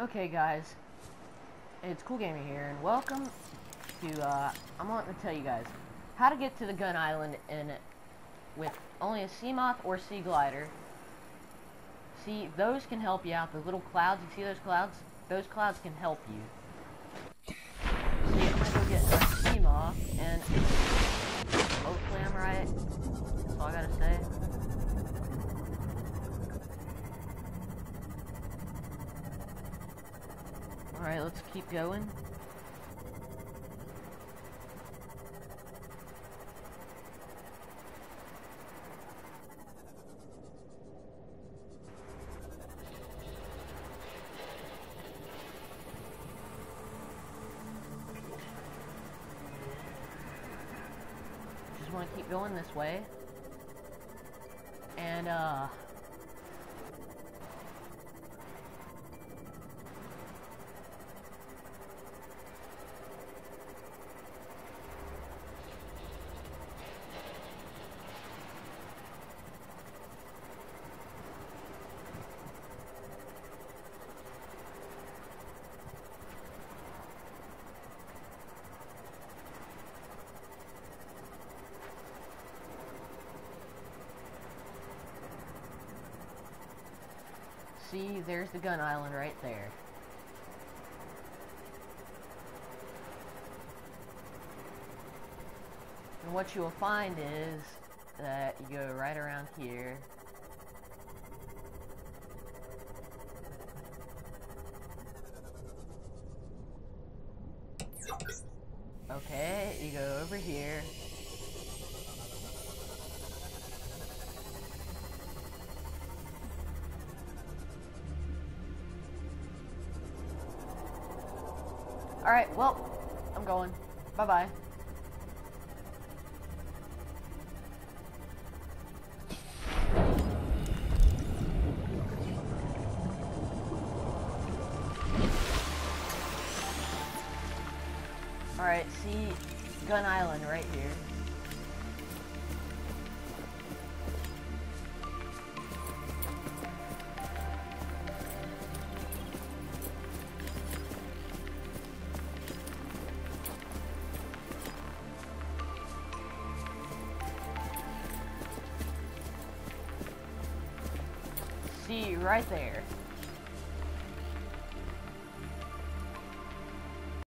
Okay, guys, it's Cool Gamer here, and welcome to. Uh, I'm wanting to tell you guys how to get to the Gun Island in with only a Seamoth or Sea Glider. See, those can help you out. The little clouds, you see those clouds? Those clouds can help you. Alright, let's keep going. Just want to keep going this way. And, uh... See, there's the gun island right there. And what you will find is that you go right around here. Okay, you go over here. Alright, well, I'm going. Bye-bye. Alright, see Gun Island right here. See, you right there.